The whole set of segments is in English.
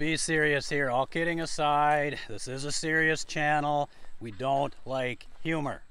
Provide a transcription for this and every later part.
be serious here. All kidding aside, this is a serious channel. We don't like humor.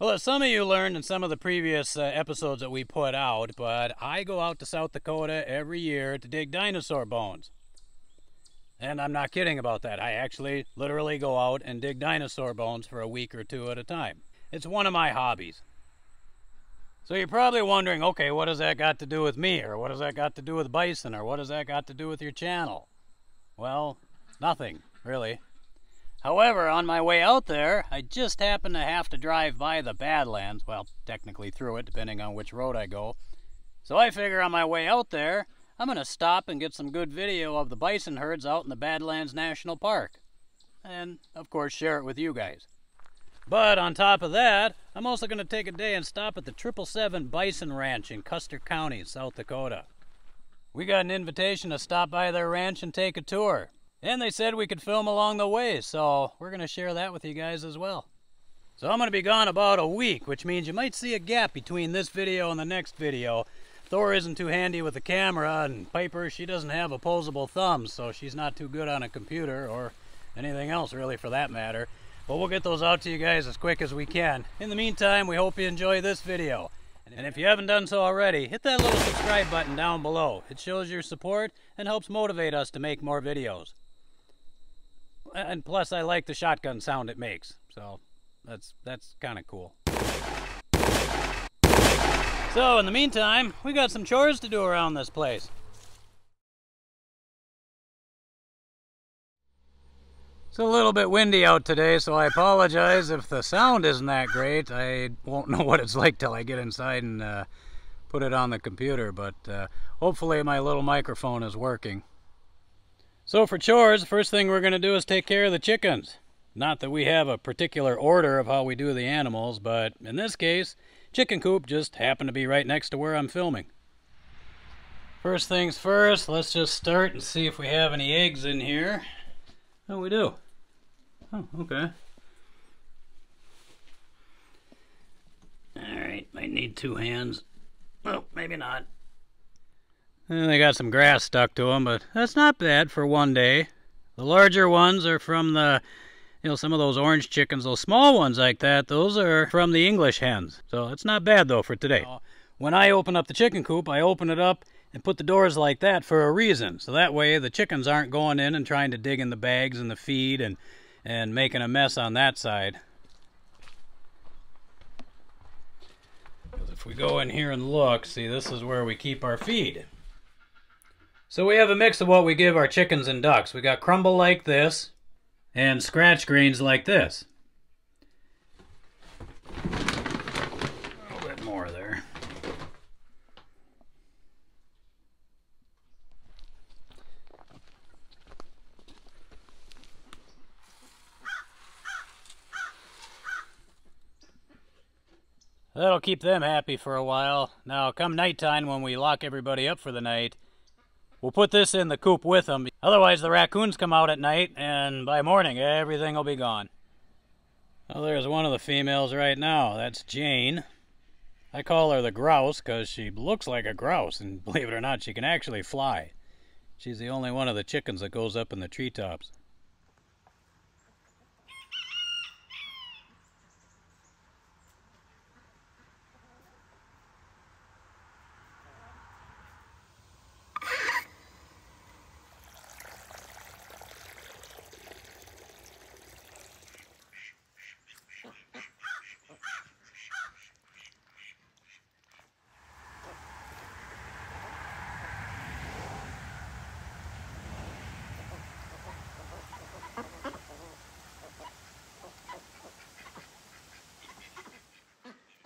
Well, as some of you learned in some of the previous uh, episodes that we put out, but I go out to South Dakota every year to dig dinosaur bones. And I'm not kidding about that. I actually literally go out and dig dinosaur bones for a week or two at a time. It's one of my hobbies. So you're probably wondering, okay, what does that got to do with me? Or what does that got to do with bison? Or what does that got to do with your channel? Well, nothing, really. However, on my way out there, I just happened to have to drive by the Badlands. Well, technically through it, depending on which road I go. So I figure on my way out there, I'm going to stop and get some good video of the bison herds out in the Badlands National Park. And, of course, share it with you guys. But on top of that, I'm also going to take a day and stop at the 777 Bison Ranch in Custer County, South Dakota. We got an invitation to stop by their ranch and take a tour. And they said we could film along the way, so we're going to share that with you guys as well. So I'm going to be gone about a week, which means you might see a gap between this video and the next video. Thor isn't too handy with the camera, and Piper, she doesn't have opposable thumbs, so she's not too good on a computer, or anything else really for that matter. But we'll get those out to you guys as quick as we can. In the meantime, we hope you enjoy this video. And if you haven't done so already, hit that little subscribe button down below. It shows your support and helps motivate us to make more videos and plus I like the shotgun sound it makes. So that's that's kind of cool. So in the meantime, we got some chores to do around this place. It's a little bit windy out today, so I apologize if the sound isn't that great. I won't know what it's like till I get inside and uh, put it on the computer, but uh, hopefully my little microphone is working. So for chores, the first thing we're going to do is take care of the chickens. Not that we have a particular order of how we do the animals, but in this case, chicken coop just happened to be right next to where I'm filming. First things first, let's just start and see if we have any eggs in here. Oh, we do. Oh, okay. Alright, might need two hands. Oh, maybe not. And they got some grass stuck to them, but that's not bad for one day. The larger ones are from the, you know, some of those orange chickens. Those small ones like that, those are from the English hens. So it's not bad, though, for today. When I open up the chicken coop, I open it up and put the doors like that for a reason. So that way the chickens aren't going in and trying to dig in the bags and the feed and, and making a mess on that side. Because if we go in here and look, see, this is where we keep our feed. So we have a mix of what we give our chickens and ducks. We got crumble like this and scratch grains like this. A little bit more there. That'll keep them happy for a while. Now, come nighttime when we lock everybody up for the night, We'll put this in the coop with them. Otherwise, the raccoons come out at night, and by morning, everything will be gone. Well, there's one of the females right now. That's Jane. I call her the grouse because she looks like a grouse, and believe it or not, she can actually fly. She's the only one of the chickens that goes up in the treetops.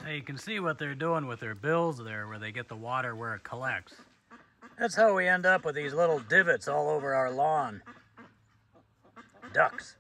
Hey, you can see what they're doing with their bills there where they get the water where it collects. That's how we end up with these little divots all over our lawn. Ducks.